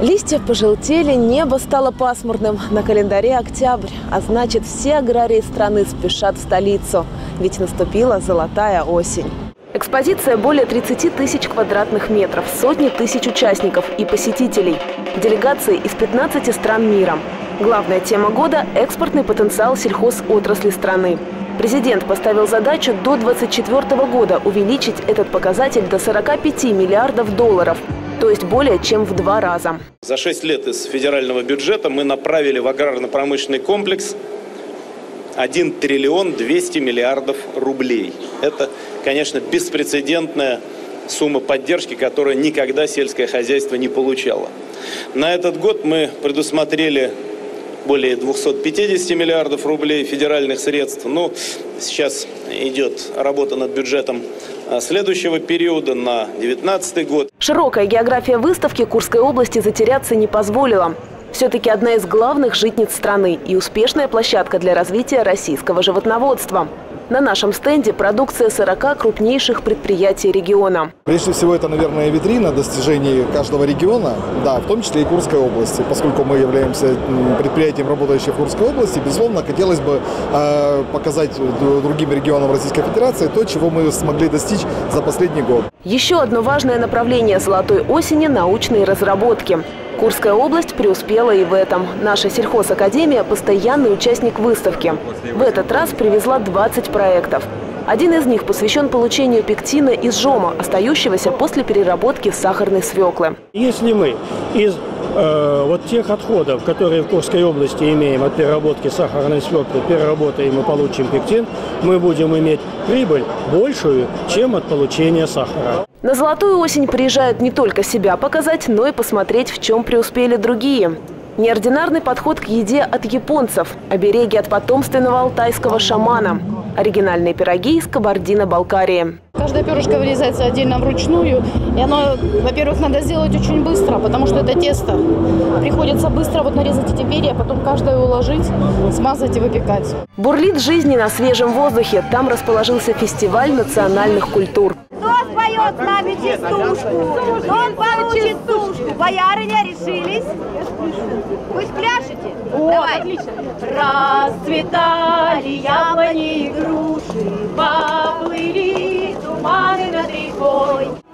Листья пожелтели, небо стало пасмурным. На календаре октябрь, а значит все аграрии страны спешат в столицу. Ведь наступила золотая осень. Экспозиция более 30 тысяч квадратных метров, сотни тысяч участников и посетителей. Делегации из 15 стран мира. Главная тема года – экспортный потенциал сельхозотрасли страны. Президент поставил задачу до 2024 года увеличить этот показатель до 45 миллиардов долларов, то есть более чем в два раза. За 6 лет из федерального бюджета мы направили в аграрно-промышленный комплекс 1 триллион 200 миллиардов рублей. Это, конечно, беспрецедентная сумма поддержки, которую никогда сельское хозяйство не получало. На этот год мы предусмотрели более 250 миллиардов рублей федеральных средств. Ну, сейчас идет работа над бюджетом а, следующего периода на 2019 год. Широкая география выставки Курской области затеряться не позволила. Все-таки одна из главных житниц страны и успешная площадка для развития российского животноводства. На нашем стенде продукция 40 крупнейших предприятий региона. Прежде всего, это, наверное, витрина достижений каждого региона, да, в том числе и Курской области. Поскольку мы являемся предприятием, работающим в Курской области, безусловно, хотелось бы э, показать другим регионам Российской Федерации то, чего мы смогли достичь за последний год. Еще одно важное направление «Золотой осени» – научные разработки. Курская область преуспела и в этом. Наша сельхозакадемия – постоянный участник выставки. В этот раз привезла 20 проектов. Один из них посвящен получению пектина из жома, остающегося после переработки сахарной свеклы. Если мы из э, вот тех отходов, которые в Курской области имеем от переработки сахарной свеклы, переработаем и получим пектин, мы будем иметь прибыль большую, чем от получения сахара. На золотую осень приезжают не только себя показать, но и посмотреть, в чем преуспели другие. Неординарный подход к еде от японцев, обереги от потомственного алтайского шамана, оригинальные пироги из Кабардино-Балкарии. Каждая перышко вырезается отдельно вручную. И оно, во-первых, надо сделать очень быстро, потому что это тесто. Приходится быстро вот нарезать эти перья, потом каждое уложить, смазать и выпекать. Бурлит жизни на свежем воздухе. Там расположился фестиваль национальных культур. Кто споет с нами частушку, он получит тушку. Боярыня решились. Пусть пляшете. О, Давай. отлично. Расцветали яблони и груши, поплыли.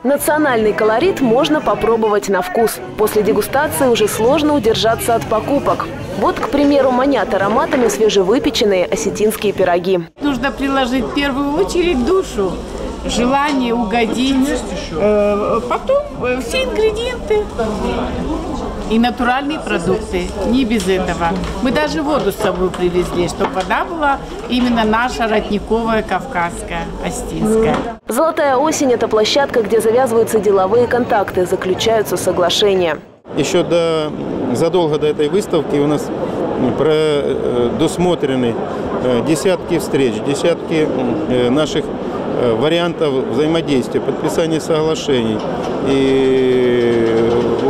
Национальный колорит можно попробовать на вкус. После дегустации уже сложно удержаться от покупок. Вот, к примеру, манят ароматами свежевыпеченные осетинские пироги. Нужно приложить в первую очередь душу желание угодить. Э, потом э, все ингредиенты и натуральные продукты. Не без этого. Мы даже воду с собой привезли, чтобы вода была именно наша родниковая, кавказская, остинская. «Золотая осень» – это площадка, где завязываются деловые контакты, заключаются соглашения. Еще до, задолго до этой выставки у нас предусмотрены э, десятки встреч, десятки наших Э, вариантов взаимодействия, подписания соглашений. И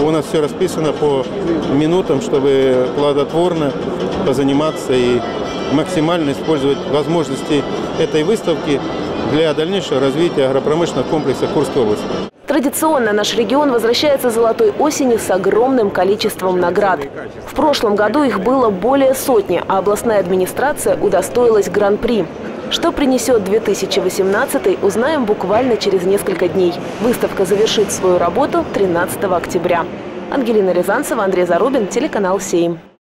у нас все расписано по минутам, чтобы плодотворно позаниматься и максимально использовать возможности этой выставки для дальнейшего развития агропромышленного комплекса Курской области. Традиционно наш регион возвращается золотой осени с огромным количеством наград. В прошлом году их было более сотни, а областная администрация удостоилась гран-при. Что принесет 2018 узнаем буквально через несколько дней. Выставка завершит свою работу 13 октября. Ангелина Рязанцева, Андрей Зарубин, телеканал «Сейм».